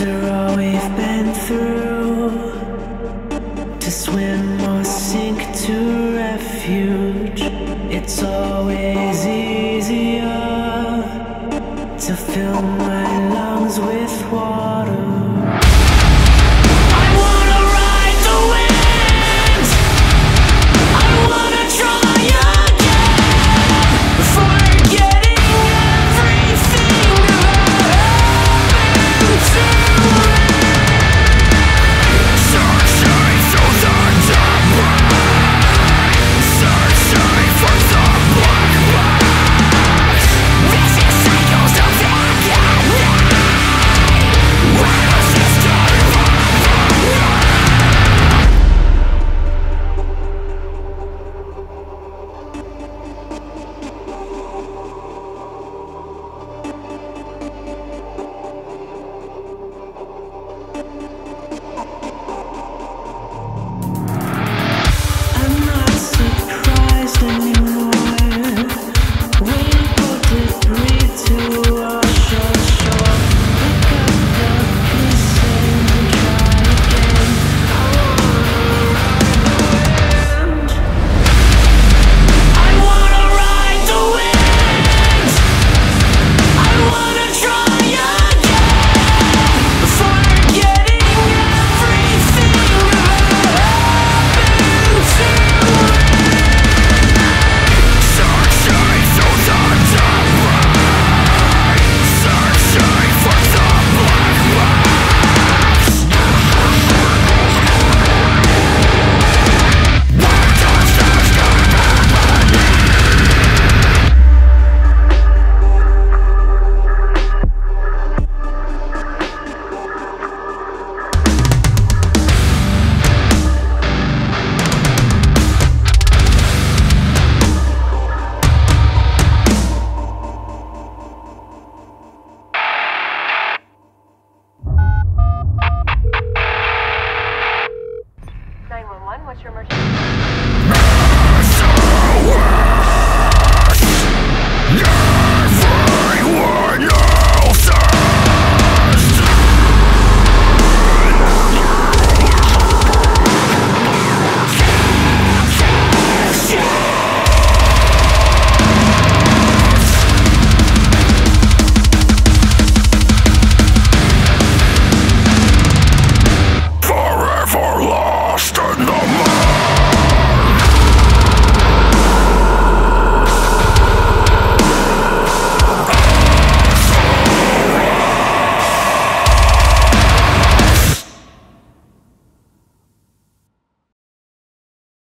After all we've been through, to swim or sink to refuge, it's always easier to fill my